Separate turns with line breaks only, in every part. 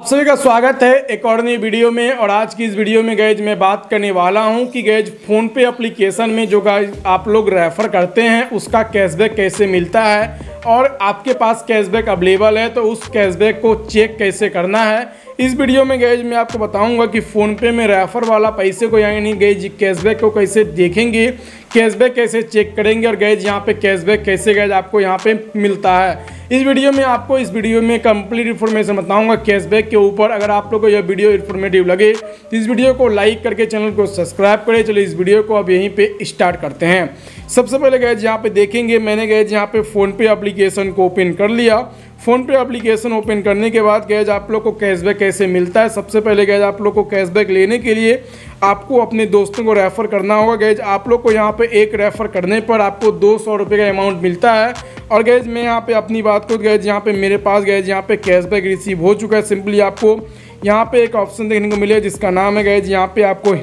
आप सभी का स्वागत है एक और नई वीडियो में और आज की इस वीडियो में गैज मैं बात करने वाला हूँ कि गैज फ़ोन पे एप्लीकेशन में जो गैज आप लोग रेफ़र करते हैं, उसका कैशबैक कैसे मिलता है और आपके पास कैशबैक अवेलेबल है तो उस कैशबैक को चेक कैसे करना है। इस वीडियो में गैज मैं आपको बताऊँगा कि फ़ोनपे में रेफ़र वाला पैसे को यानी गैज कैशबैक को कैसे देखेंगे कैशबैक कैसे चेक करेंगे? और गैज यहाँ पे कैशबैक कैसे गैज आपको यहाँ पे मिलता है? इस वीडियो में आपको, इस वीडियो में कंप्लीट इन्फॉर्मेशन बताऊँगा कैशबैक के ऊपर। अगर आप लोग को यह वीडियो इन्फॉर्मेटिव लगे तो इस वीडियो को लाइक करके चैनल को सब्सक्राइब करें। चलिए इस वीडियो को अब यहीं पे स्टार्ट करते हैं। सबसे पहले गए यहाँ पे देखेंगे मैंने गए यहाँ पे फ़ोनपे अप्लीकेशन को ओपन कर लिया। फ़ोनपे एप्लीकेशन ओपन करने के बाद गैज आप लोग को कैशबैक कैसे मिलता है? सबसे पहले गैज आप लोग को कैशबैक लेने के लिए आपको अपने दोस्तों को रेफ़र करना होगा। गैज आप लोग को यहाँ पे एक रेफ़र करने पर आपको दो सौ रुपये का अमाउंट मिलता है। और गैज मैं यहाँ पे अपनी बात को गैज यहाँ पे मेरे पास गैज यहाँ पे कैशबैक रिसीव हो चुका है। सिंपली आपको यहाँ पे एक ऑप्शन देखने को मिले जिसका नाम है गैज यहाँ पे आपको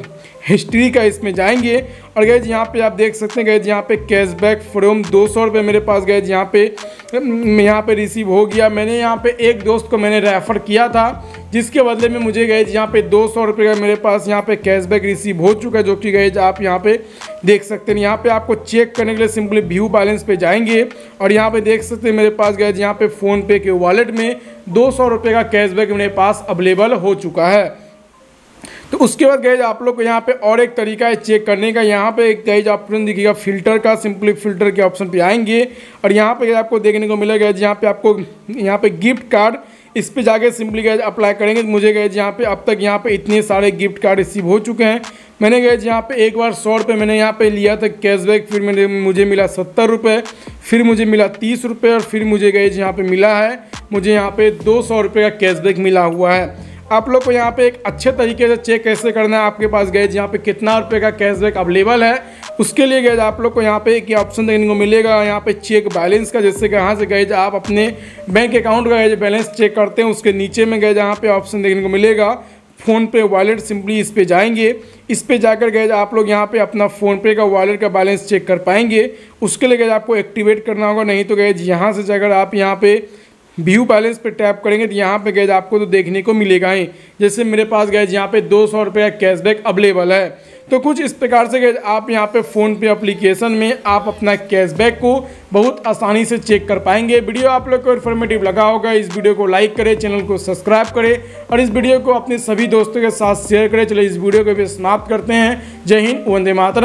हिस्ट्री का इसमें जाएँगे। और गैज यहाँ पे आप देख सकते हैं गैज यहाँ पे कैशबैक फ्रॉम दो सौ मेरे पास गैज यहाँ पे यहाँ पे रिसीव हो गया। मैंने यहाँ पे एक दोस्त को मैंने रेफ़र किया था, जिसके बदले में मुझे गए यहाँ पे दो सौ रुपये का मेरे पास यहाँ पे कैशबैक रिसीव हो चुका है, जो कि गए आप यहाँ पे देख सकते हैं। यहाँ पे आपको चेक करने के लिए सिंपली व्यू बैलेंस पे जाएँगे और यहाँ पे देख सकते हैं मेरे पास गए यहाँ पे फ़ोनपे के वॉलेट में दो सौ रुपये का कैशबैक मेरे पास अवेलेबल हो चुका है। तो उसके बाद गए आप लोग को यहाँ पे और एक तरीका है चेक करने का यहाँ पे एक गैज ऑप्शन दिखेगा फ़िल्टर का सिंपली फ़िल्टर के ऑप्शन पे आएँगे और यहाँ पे आपको देखने को मिलेगा यहाँ पे आपको यहाँ पे गिफ्ट कार्ड इस पे जाके सिंपली गैज अप्लाई करेंगे मुझे गए यहाँ पे अब तक यहाँ पे इतने सारे गिफ्ट कार्ड रिसीव हो चुके हैं मैंने गए यहाँ पे एक बार सौ रुपये मैंने यहाँ पे लिया था कैशबैक फिर मैंने मुझे मिला सत्तर रुपये फिर मुझे मिला तीस रुपये और फिर मुझे गए यहाँ पे मिला है मुझे यहाँ पे दो सौ रुपये का कैशबैक मिला हुआ है आप लोग को यहाँ पे एक अच्छे तरीके से चेक कैसे करना है आपके पास गए यहाँ पे कितना रुपए का कैशबैक अवेलेबल है। उसके लिए गए आप लोग को यहाँ पे एक ऑप्शन देखने को मिलेगा। यहाँ पे चेक बैलेंस का, जैसे कि यहाँ से गए आप अपने बैंक अकाउंट का बैलेंस चेक करते हैं, उसके नीचे में गए जहाँ पे ऑप्शन देखने को मिलेगा। फ़ोन पे वॉलेट सिंपली इस पे जाएँगे। इस पे जाकर गए आप लोग यहाँ पे अपना फ़ोन पे का वॉलेट का बैलेंस चेक कर पाएँगे। उसके लिए गए आपको एक्टिवेट करना होगा, नहीं तो गए यहाँ से जाकर आप यहाँ पे व्यू बैलेंस पे टैप करेंगे तो यहाँ पे गैज आपको तो देखने को मिलेगा ही। जैसे मेरे पास गैज यहाँ पे दो सौ रुपये का कैशबैक अवेलेबल है। तो कुछ इस प्रकार से गैज आप यहाँ पे फ़ोन पे एप्लीकेशन में आप अपना कैशबैक को बहुत आसानी से चेक कर पाएँगे। वीडियो आप लोग को इन्फॉर्मेटिव लगा होगा। इस वीडियो को लाइक करें चैनल को सब्सक्राइब करें और इस वीडियो को अपने सभी दोस्तों के साथ शेयर करें। चलिए इस वीडियो को भी समाप्त करते हैं। जय हिंद, वंदे मातरम।